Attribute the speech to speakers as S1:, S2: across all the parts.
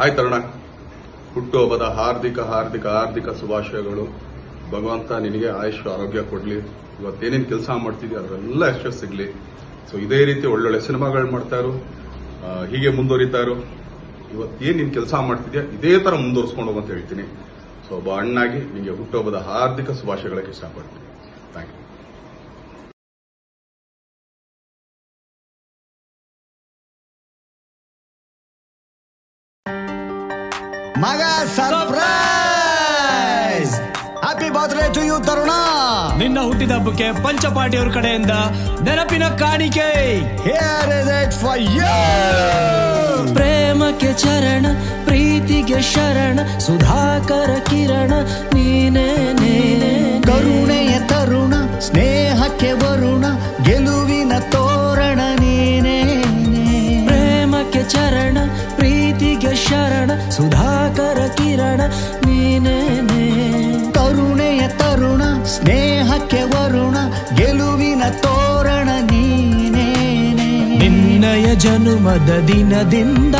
S1: Hi ತರುಣ ಹುಟ್ಟುಹಬ್ಬದ ಹಾರ್ದಿಕ ಹಾರ್ದಿಕ ಹಾರ್ದಿಕ ಶುಭಾಶಯಗಳು. ಭಗವಂತ ನಿನಗೆ ಆಯುಷ್ ಆರೋಗ್ಯ ಕೊಡ್ಲಿ. ಇವತ್ತೇನೇನು ಕೆಲಸ ಮಾಡ್ತಿದ್ವಿ ಅದರೆಲ್ಲ ಯಶಸ್ಸು ಸಿಗ್ಲಿ. ಸೊ ಇದೇ ರೀತಿ ಒಳ್ಳೊಳ್ಳೆ ಸಿನಿಮಾಗಳು ಮಾಡ್ತಾ ಇರು ಹೀಗೆ ಮುಂದುವರಿತಾ ಇರು ಇವತ್ತೇನು ನೀನು ಕೆಲಸ ಮಾಡ್ತಿದ್ಯಾ, ಇದೇ ತರ ಮುಂದುವರಿಸ್ಕೊಂಡು ಹೋಗಂತ ಹೇಳ್ತೀನಿ. ಸೊ ಒಬ್ಬ ಅಣ್ಣಾಗಿ ನಿಮಗೆ ಹುಟ್ಟುಹಬ್ಬದ ಹಾರ್ದಿಕ ಶುಭಾಶಯಗಳಕ್ಕೆ ಇಷ್ಟಪಡ್ತೀನಿ. ಥ್ಯಾಂಕ್ ಯು
S2: ಮಗ surprise! Happy birthday to you Tarun
S3: ನಿನ್ನ ಹುಟ್ಟಿದ ಹಬ್ಬಕ್ಕೆ ಪಂಚಪಾಟಿಯವ್ರ ಕಡೆಯಿಂದ ನೆನಪಿನ ಕಾಣಿಕೆ!
S2: Here is it for you
S4: ಪ್ರೇಮಕ್ಕೆ ಚರಣ ಪ್ರೀತಿಗೆ ಶರಣ ಸುಧಾಕರ ಕಿರಣ ನೀನೇ ನೀನೇ ಶರಣ ಸುಧಾಕರ ಕಿರಣ ನೀನೇನೆ.
S2: ಕರುಣೆಯ ತರುಣ ಸ್ನೇಹಕ್ಕೆ ವರುಣ ಗೆಲುವಿನ ತೋರಣ ನೀನೇನೆ.
S4: ನಿನ್ನಯ ಜನುಮದ ದಿನದಿಂದ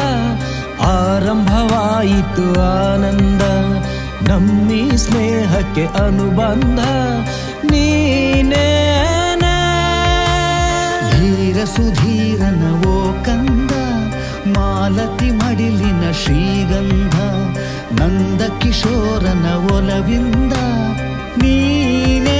S4: ಆರಂಭವಾಯಿತು ಆನಂದ. ನಮ್ಮಿ ಸ್ನೇಹಕ್ಕೆ ಅನುಬಂಧ ನೀನೇನೇ
S2: ಶ್ರೀಗಂಧ ನಂದ ಕಿಶೋರನ ಒಲವಿಂದ ನೀನೇ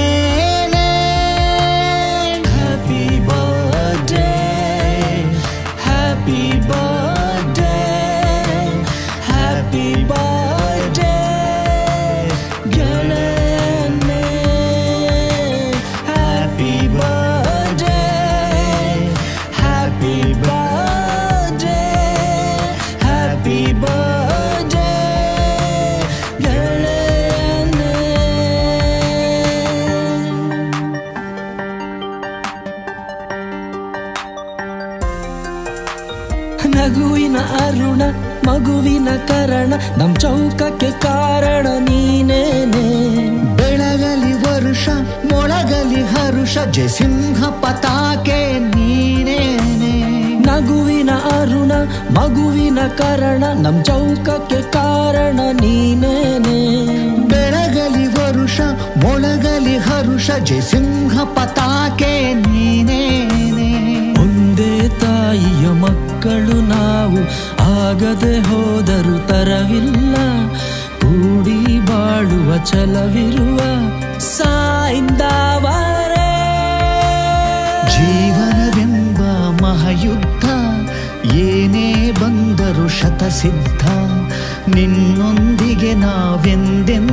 S4: ನಗುವಿನ ಅರುಣ, ಮಗುವಿನ ಕರಣ, ನಮ್ ಚೌಕಕ್ಕೆ ಕಾರಣ ನೀನೇನೆ.
S2: ಬೆಳಗಲಿ ವರುಷ, ಮೊಳಗಲಿ ಹರುಷ ಜಯ ಸಿಂಹ ಪತಾಕೆ ನೀನೇನೆ.
S4: ನಗುವಿನ ಅರುಣ, ಮಗುವಿನ ಕರಣ, ನಮ್ ಚೌಕಕ್ಕೆ ಕಾರಣ ನೀನೇನೆ.
S2: ಬೆಳಗಲಿ ವರುಷ, ಮೊಳಗಲಿ ಹರುಷ ಜಯ ಸಿಂಹ ಪತಾಕೆ ನೀನೇನೆ.
S4: ಆಗದೆ ಹೋದರು ತರವಿಲ್ಲ. ಕೂಡಿ ಬಾಳುವ ಛಲವಿರುವ ಸಾಯಿಂದವರೇ
S2: ಜೀವನವೆಂಬ ಮಹಾಯುದ್ಧ ಏನೇ ಬಂದರು ಶತಸಿದ್ಧ. ನಿನ್ನೊಂದಿಗೆ ನಾವೆಂದೆಂದು